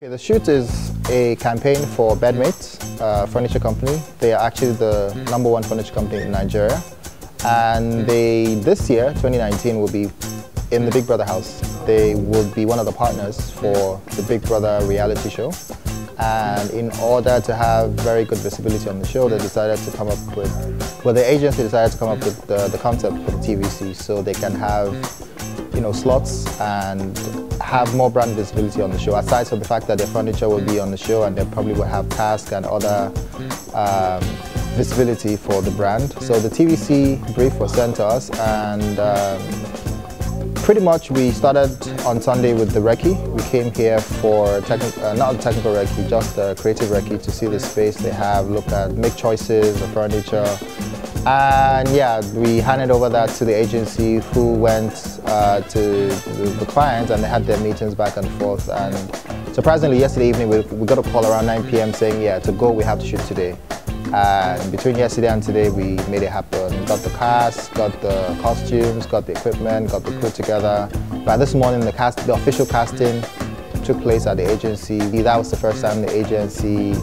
Okay, the shoot is a campaign for Bedmates uh, furniture company. They are actually the number one furniture company in Nigeria. And they, this year, 2019, will be in the Big Brother house. They will be one of the partners for the Big Brother reality show. And in order to have very good visibility on the show, they decided to come up with, well, the agency decided to come up with the, the concept for the TVC so they can have, you know, slots and have more brand visibility on the show, aside from the fact that their furniture will be on the show and they probably will have tasks and other um, visibility for the brand. So the TVC brief was sent to us and um, pretty much we started on Sunday with the recce. We came here for, uh, not a technical recce, just a creative recce to see the space they have, look at, make choices of furniture, and yeah, we handed over that to the agency who went uh, to the, clients and they had their meetings back and forth. And surprisingly, yesterday evening we, we got a call around 9 p.m. saying, yeah, to go we have to shoot today. And between yesterday and today, we made it happen. Got the cast, got the costumes, got the equipment, got the crew together. By this morning, the cast, the official casting took place at the agency. That was the first time the agency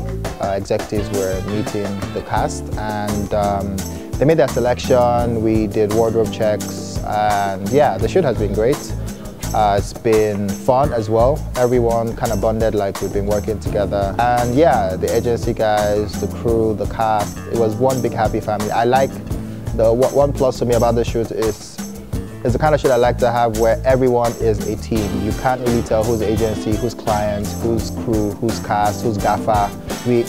uh, executives were meeting the cast, and um, they made their selection, we did wardrobe checks, and yeah, the shoot has been great. Uh, it's been fun as well. Everyone kind of bonded like we've been working together. And yeah, the agency guys, the crew, the cast, it was one big happy family. I like, the one plus to me about the shoot is it's the kind of shoot I like to have where everyone is a team. You can't really tell who's agency, who's client, who's crew, who's cast, who's gaffer. We,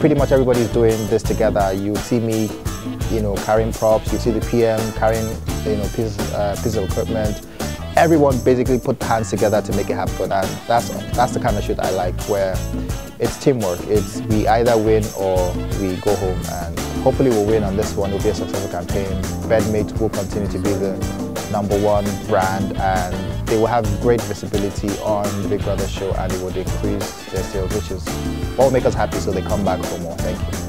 pretty much everybody's doing this together. You see me you know, carrying props, you see the PM carrying, you know, pieces, uh, pieces of equipment. Everyone basically put hands together to make it happen, and that's that's the kind of shit I like, where it's teamwork. It's we either win or we go home, and hopefully we'll win on this one. It'll be a successful campaign. Bedmate will continue to be the number one brand, and they will have great visibility on the Big Brother show, and it would increase their sales, which is what will make us happy, so they come back for more. Thank you.